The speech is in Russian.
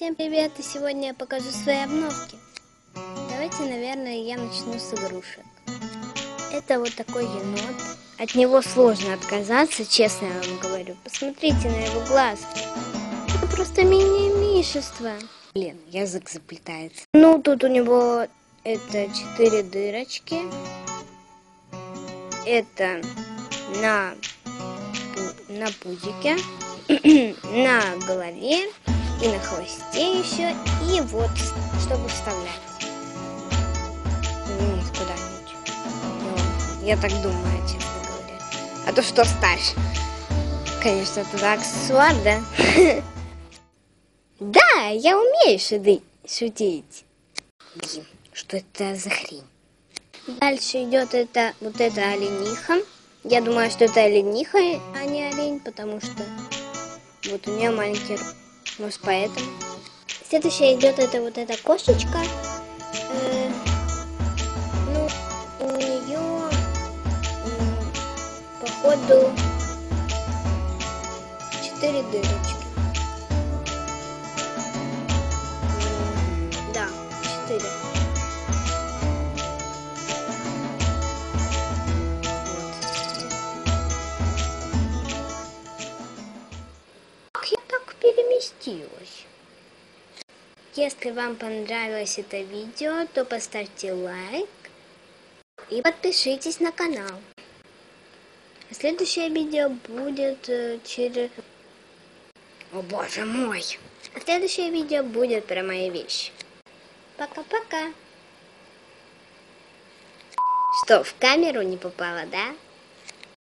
Всем привет, и сегодня я покажу свои обновки. Давайте, наверное, я начну с игрушек. Это вот такой енот. От него сложно отказаться, честно я вам говорю. Посмотрите на его глаз. Это просто мини-мишество. Блин, язык заплетается. Ну, тут у него это четыре дырочки. Это на, на пузике, на голове и на хвосте еще, и вот, чтобы вставлять. Нет, куда-нибудь. Я так думаю, честно говоря. А то что ставишь? Конечно, это аксессуар, да? Да, я умею шутить. Блин, что это за хрень? Дальше идет это вот эта олениха. Я думаю, что это олениха, а не олень, потому что вот у нее маленький. Может, поэтому. Следующая идет это вот эта кошечка. Э, ну, у нее, походу, четыре дырочки. Так переместилась? Если вам понравилось это видео, то поставьте лайк и подпишитесь на канал. Следующее видео будет э, через... О боже мой! А следующее видео будет про мои вещи. Пока-пока! Что, в камеру не попало, да?